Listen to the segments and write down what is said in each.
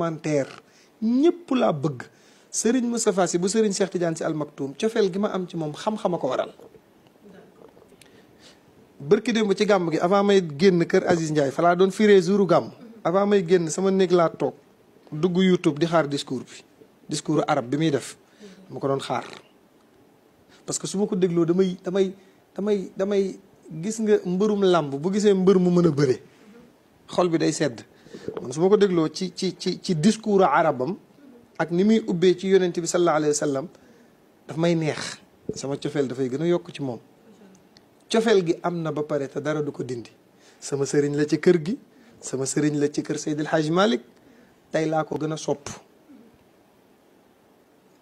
commentaire ñëpp laa bëgg sëriñ Moustapha Sy bu sëriñ Cheikh Tidiane Sy Al Maktoum cofeel gi ma am ci moom xam-xam a ko waral bërki démb ci gàmm gi avant may génn kër Aziz Ndiaye falaa doon firee jouru gàmm avant may génn sama néeg laa toog dugg YouTube di xaar discours bi discours arab bi muy def ma ko doon xaar parce que su ma ko dégloo damay damay damay damay gis nga mbërum làmb bu gisee mbër mu mën a bëre xol bi day sedd man su ma ko dégloo ci ci ci ci discours arabam ak ni muy ubbee ci yonent bi sallallahu alayhi wa sallam daf may neex sama cofeel dafay gën a yokk ci moom cofeel gi am na ba pare te dara du ko dindi sama sëriñ la ci kër gi sama sëriñ la ci kër Seydil Hadj Malick tey laa ko gën a sopp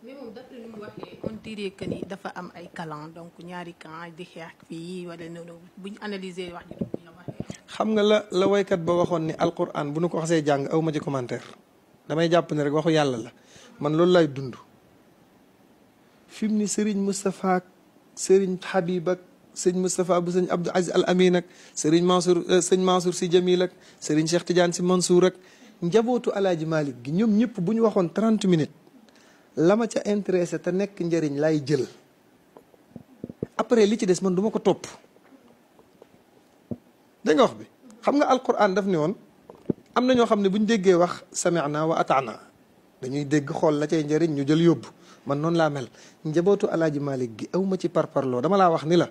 mais moom d'après ni mu waxee on dirait que ni dafa am ay calan donc ñaari camp di xeex fii wala noonu bu ñu analyser wax ji du la waxee. xam nga la la waykat ba waxoon ni alquran bu nu ko xasee jàng aw ma ci commentaire damay jàpp ne rek waxu yàlla la man loolu lay dund fi mu ni Serigne Moustapha sëriñ Habib ak sëñ Moustapha bu sëñ Abdou Aziz Al Amin ak sëriñ Mansour euh, sëñ Mansour si Jamil ak sëriñ Cheikh Tidiane si Mansour ak njabootu alaaji Malick gi ñoom ñëpp bu ñu waxoon 30 minutes la ma ca intéressé te nekk njëriñ laay jël après li ci des man duma ko topp dégg nga wax bi xam nga alquran daf ni woon am na ñoo xam ne bu ñu déggee wax sami'na wa ata'na dañuy dégg xool la cay njëriñ ñu jël yóbbu man noonu laa mel njabootu alaaji Malick gi aw ma ci parparloo dama laa wax ni la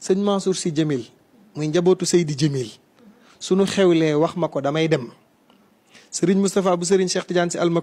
sëñ Mansour si Jamil muy njabootu Seydi Jamil suñu xewlee wax ma ko damay dem Serigne Moustapha bu Serigne Cheikh Tidiane si almak